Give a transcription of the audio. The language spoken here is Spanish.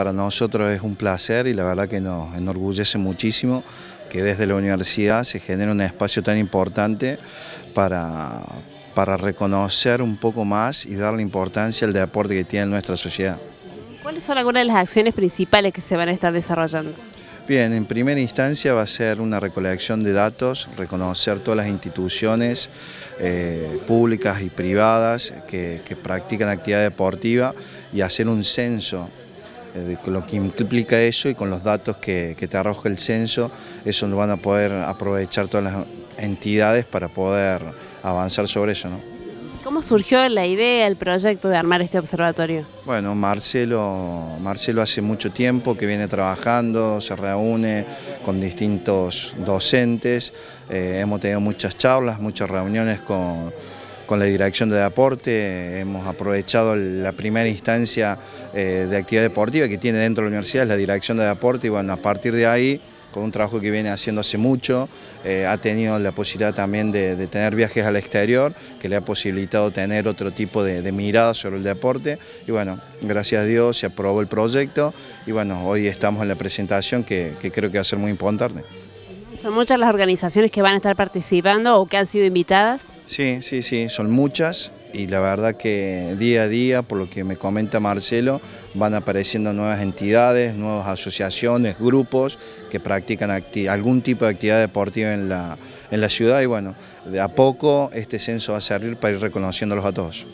Para nosotros es un placer y la verdad que nos enorgullece muchísimo que desde la universidad se genere un espacio tan importante para, para reconocer un poco más y darle importancia al deporte que tiene nuestra sociedad. ¿Cuáles son algunas de las acciones principales que se van a estar desarrollando? Bien, en primera instancia va a ser una recolección de datos, reconocer todas las instituciones eh, públicas y privadas que, practican actividad deportiva y hacer un censo lo que implica eso y con los datos que, que te arroja el censo, eso lo van a poder aprovechar todas las entidades para poder avanzar sobre eso. ¿no? ¿Cómo surgió la idea, el proyecto de armar este observatorio? Bueno, Marcelo, Marcelo hace mucho tiempo que viene trabajando, se reúne con distintos docentes, eh, hemos tenido muchas charlas, muchas reuniones con, la dirección de deporte, hemos aprovechado la primera instancia eh, de actividad deportiva que tiene dentro de la universidad, es la dirección de deporte, y bueno, a partir de ahí con un trabajo que viene haciendo hace mucho, eh, ha tenido la posibilidad también de, tener viajes al exterior, que le ha posibilitado tener otro tipo de, mirada sobre el deporte y bueno, gracias a Dios se aprobó el proyecto y bueno, hoy estamos en la presentación que creo que va a ser muy importante. ¿Son muchas las organizaciones que van a estar participando o que han sido invitadas? Sí, sí, sí, son muchas y la verdad que día a día, por lo que me comenta Marcelo, van apareciendo nuevas entidades, nuevas asociaciones, grupos que practican algún tipo de actividad deportiva en la, en la ciudad y bueno, de a poco este censo va a servir para ir reconociéndolos a todos.